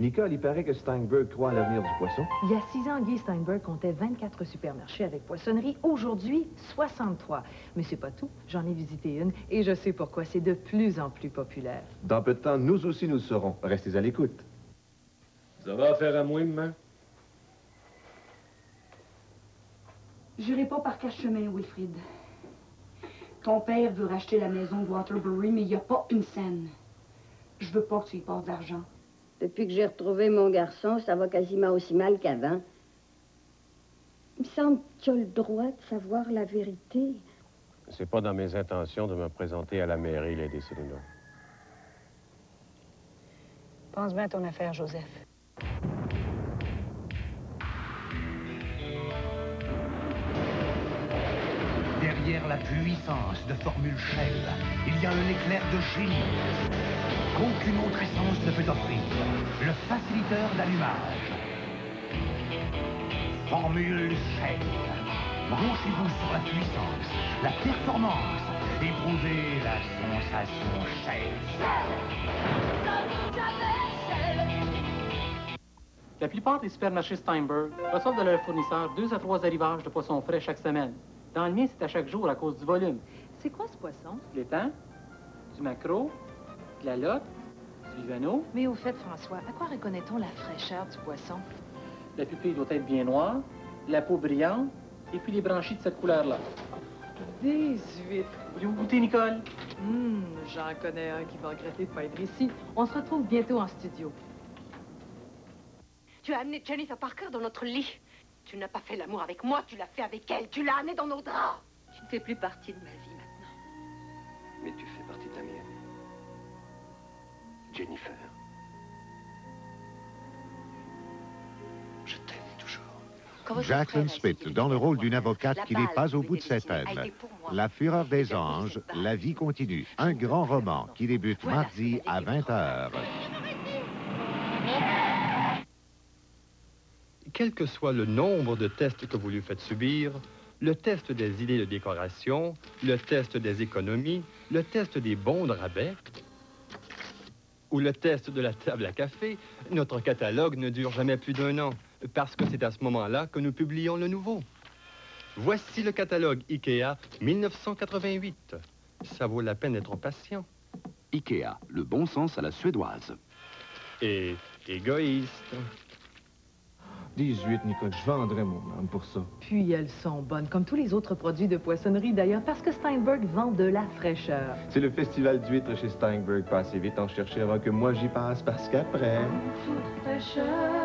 Nicole, il paraît que Steinberg croit à l'avenir du poisson. Il y a six ans, Guy Steinberg comptait 24 supermarchés avec poissonnerie. Aujourd'hui, 63. Mais c'est pas tout. J'en ai visité une et je sais pourquoi c'est de plus en plus populaire. Dans peu de temps, nous aussi nous le serons. Restez à l'écoute. Ça va faire à moi, maman? J'irai pas par quatre chemins, Wilfrid. Ton père veut racheter la maison de Waterbury, mais il n'y a pas une scène. Je veux pas que tu y passes d'argent. Depuis que j'ai retrouvé mon garçon, ça va quasiment aussi mal qu'avant. Il me semble que tu as le droit de savoir la vérité. C'est pas dans mes intentions de me présenter à la mairie, Lady Selina. Pense bien à ton affaire, Joseph. Derrière la puissance de Formule Shell, il y a un éclair de génie qu'aucune autre essence ne peut offrir. Le faciliteur d'allumage. Formule Shell. Branchez-vous sur la puissance, la performance. Éprouvez la sensation Shell. La plupart des supermarchés Steinberg reçoivent de leurs fournisseurs deux à trois arrivages de poissons frais chaque semaine. Dans le mien, c'est à chaque jour à cause du volume. C'est quoi ce poisson? L'étang, du maquereau, de la lotte, Mais au fait, François, à quoi reconnaît-on la fraîcheur du poisson? La pupille doit être bien noire, la peau brillante, et puis les branchies de cette couleur-là. Des huîtres. Voulez-vous goûter, Nicole? Hum, j'en connais un qui va regretter de pas être ici. On se retrouve bientôt en studio. Tu as amené Jennifer Parker dans notre lit. Tu n'as pas fait l'amour avec moi, tu l'as fait avec elle. Tu l'as amenée dans nos draps. Tu ne fais plus partie de ma vie maintenant. Mais tu fais Jennifer. Je t'aime toujours. Jacqueline Smith dans le rôle d'une avocate qui n'est pas au bout de ses peines. La fureur des anges, la vie continue. Un grand roman qui débute mardi à 20h. Quel que soit le nombre de tests que vous lui faites subir, le test des idées de décoration, le test des économies, le test des bons de rabais ou le test de la table à café, notre catalogue ne dure jamais plus d'un an, parce que c'est à ce moment-là que nous publions le nouveau. Voici le catalogue IKEA 1988. Ça vaut la peine d'être patient. IKEA, le bon sens à la suédoise. Et égoïste. 18, Nicole, je vendrais mon âme pour ça. Puis elles sont bonnes, comme tous les autres produits de poissonnerie d'ailleurs, parce que Steinberg vend de la fraîcheur. C'est le festival d'huîtres chez Steinberg. Passez vite en chercher avant que moi j'y passe, parce qu'après... Fraîcheur.